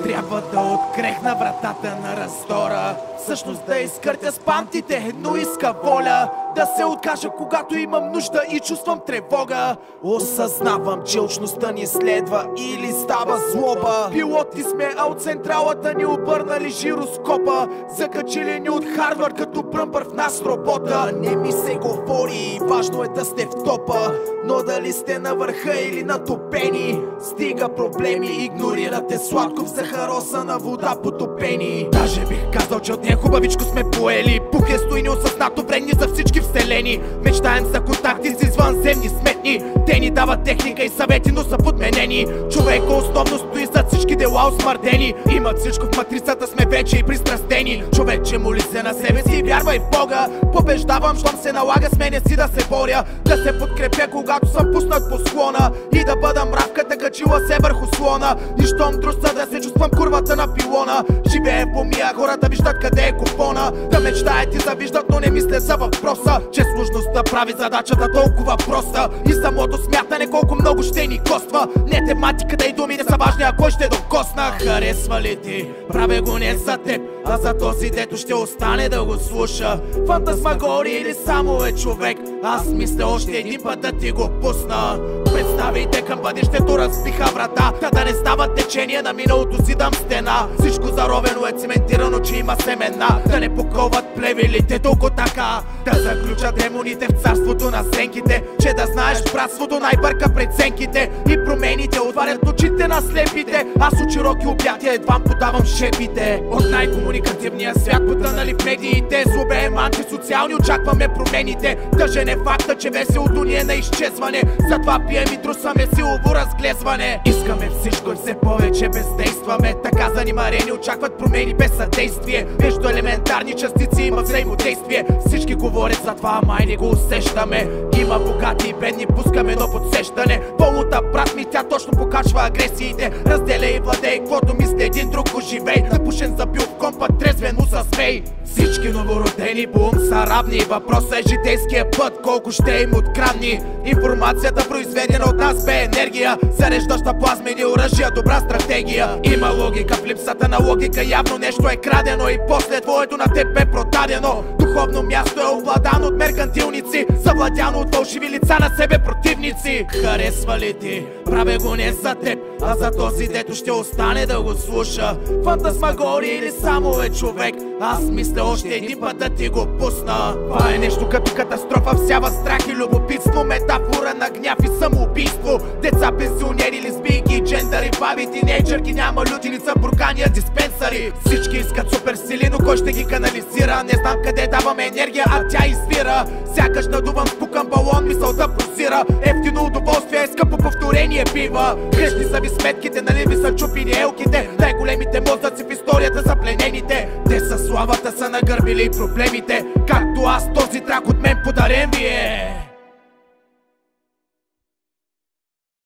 Трябва да открехна вратата на раздора Всъщност да изкъртя с пантите, но иска воля Да се откажа, когато имам нужда и чувствам тревога. Осъзнавам, че очността ни следва или става злоба. Пилоти сме, а от централата ни обърнали жироскопа Закачили ни от Харвард като пръмпър в нас робота. Не ми се говори, важно е да сте в топа Но дали сте на върха или натопени Стига проблеми, игнорирате сладко в захароса на вода потопени. Даже бих казал, че от нея хубавичко сме поели. Пухесто и неосъзнато вредни за всички вселени. Мечтаем за контакти с извънземни сметни Те ни дават техника и съвети, но са подменени. Човека основно стои зад всички дела осмърдени. Имат всичко в матрицата, сме вече и пристрастени. Човече моли се на себе си вярвай в Бога. Побеждавам, щом се налага с мене си да се боря. Да се подкрепя, когато съм пуснат по склона. И да бъда мравката, качила се върху слона. И щом труса да се чувствам курвата на пилона. Живее по мия, хората виждат къде е купона. Да мечтаят и завиждат, но не мисля за въпроса Че сложността прави задачата толкова проста. И самото смятане колко много ще ни коства. Не тематиката и думите са важни, а кой ще докосна. Харесва ли ти? Правя го не за теб, а за този дето ще остане да го слуша. Фантасмагория или само е човек? Аз мисля още един път да ти го пусна. Представите към бъдещето разбиха врата. Та да не става течение на миналото си дам стена. Всичко заровено е цементирано, че има семена Да не поколват плевелите толкова така. Да заключат демоните в царството на сенките Че да знаеш братството най-бърка преценките И промените отварят очите на слепите. Аз от широки обятия едва подавам шепите. От най-комуникативния свят потънали в медиите Злобеем антисоциални, очакваме промените. Тъжен е факта, че веселото ни е на изчезване. Затова пием и трусаме силово разглезване. Искаме всичко и все повече бездействаме. Така занимарени очакват промени без съдействие Между елементарни частици има взаимодействие. Всички говорят за това, май не го усещаме. Има богати и бедни, пускаме едно подсещане. Полута, брат ми, тя точно покачва агресиите. Разделя и владей, каквото мисли един друг го живей Напушен забил в компа, трезвен му Всички новородени по ум са равни. Въпросът е житейския път, колко ще им открадни. Информацията произведена от нас бе енергия. Зареждаща плазмени оръжия, добра стратегия. Има логика в липсата на логика Явно нещо е крадено. И после твоето на теб е продадено. Духовно място е обладано от меркантилници Завладяно от фалшиви лица на себе противници Харесва ли ти? Правя го не за теб, а за този дето ще остане да го слуша. Фантасмагория или само е човек? Аз мисля още един път да ти го пусна. Това е нещо като катастрофа, всява страх и любопитство. Метафора на гняв и самоубийство. Деца, пенсионери, джендъри, баби, тинейджърки Няма лютеница, буркания, диспенсари. Всички искат супер сили, но кой ще ги канализира? Не знам къде даваме енергия, а тя извира. Сякаш надувам спукан балон, мисълта просира Ефтино удоволствие, скъпо повторение бива. Грешни са ви сметките, нали ви са чупини елките? Най-големите мозъци в историята са пленените. Те са славата са нагърбили проблемите. Както аз този трак от мен подарен ви е